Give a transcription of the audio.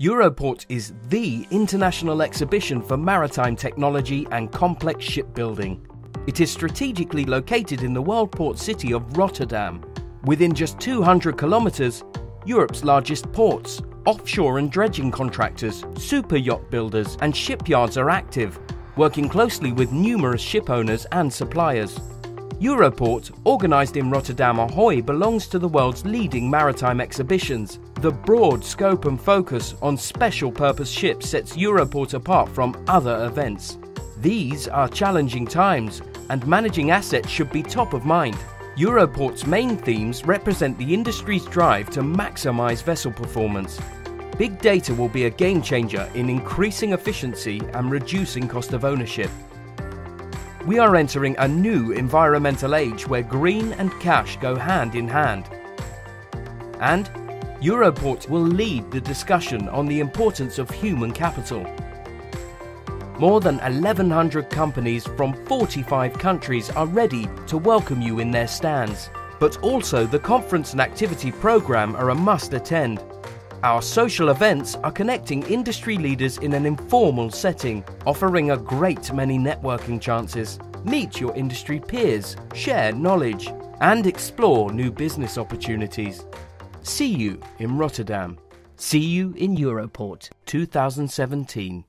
Europort is the international exhibition for maritime technology and complex shipbuilding. It is strategically located in the world port city of Rotterdam. Within just 200 kilometres, Europe's largest ports, offshore and dredging contractors, super yacht builders, and shipyards are active, working closely with numerous ship owners and suppliers. Europort, organised in Rotterdam Ahoy, belongs to the world's leading maritime exhibitions. The broad scope and focus on special purpose ships sets Europort apart from other events. These are challenging times, and managing assets should be top of mind. Europort's main themes represent the industry's drive to maximise vessel performance. Big data will be a game changer in increasing efficiency and reducing cost of ownership. We are entering a new environmental age where green and cash go hand in hand. And Europort will lead the discussion on the importance of human capital. More than 1,100 companies from 45 countries are ready to welcome you in their stands. But also, the conference and activity program are a must attend. Our social events are connecting industry leaders in an informal setting, offering a great many networking chances. Meet your industry peers, share knowledge, and explore new business opportunities. See you in Rotterdam. See you in Europort 2017.